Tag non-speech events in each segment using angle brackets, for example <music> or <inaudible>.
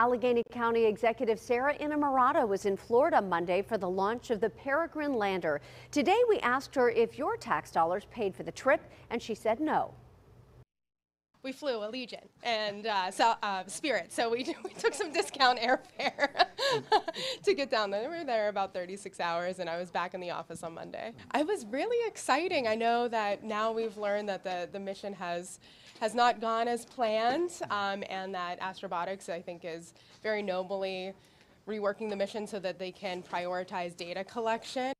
Allegheny County Executive Sarah Innamorato was in Florida Monday for the launch of the Peregrine Lander. Today we asked her if your tax dollars paid for the trip, and she said no. We flew Allegiant and uh, so, uh, Spirit, so we, <laughs> we took some discount airfare <laughs> <laughs> to get down there. We were there about 36 hours, and I was back in the office on Monday. It was really exciting. I know that now we've learned that the, the mission has has not gone as planned, um, and that Astrobotics, I think, is very nobly reworking the mission so that they can prioritize data collection.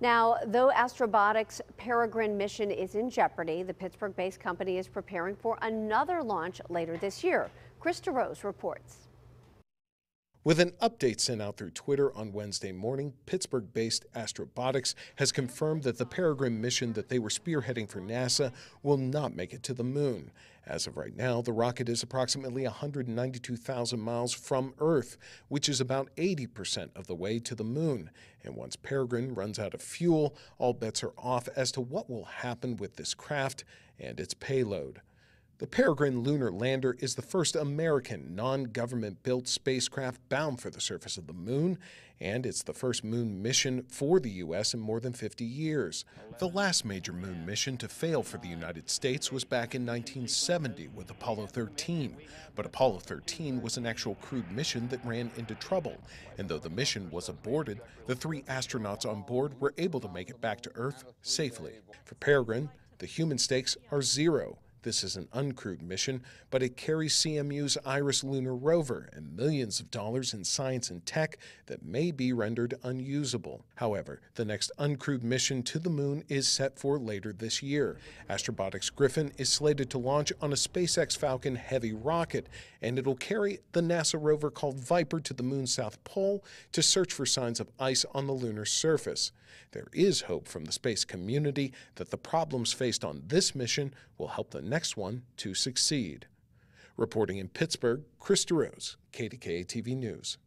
Now, though Astrobotic's Peregrine mission is in jeopardy, the Pittsburgh-based company is preparing for another launch later this year. Chris DeRose reports. With an update sent out through Twitter on Wednesday morning, Pittsburgh based Astrobotics has confirmed that the Peregrine mission that they were spearheading for NASA will not make it to the moon. As of right now, the rocket is approximately 192,000 miles from Earth, which is about 80% of the way to the moon. And once Peregrine runs out of fuel, all bets are off as to what will happen with this craft and its payload. The Peregrine lunar lander is the first American non government built spacecraft bound for the surface of the moon, and it's the first moon mission for the U.S. in more than 50 years. The last major moon mission to fail for the United States was back in 1970 with Apollo 13. But Apollo 13 was an actual crewed mission that ran into trouble, and though the mission was aborted, the three astronauts on board were able to make it back to Earth safely. For Peregrine, the human stakes are zero. This is an uncrewed mission, but it carries CMU's IRIS lunar rover and millions of dollars in science and tech that may be rendered unusable. However, the next uncrewed mission to the moon is set for later this year. Astrobotic's Griffin is slated to launch on a SpaceX Falcon Heavy rocket, and it'll carry the NASA rover called Viper to the moon's south pole to search for signs of ice on the lunar surface. There is hope from the space community that the problems faced on this mission will help the next one to succeed. Reporting in Pittsburgh, Chris DeRose, KDKA TV News.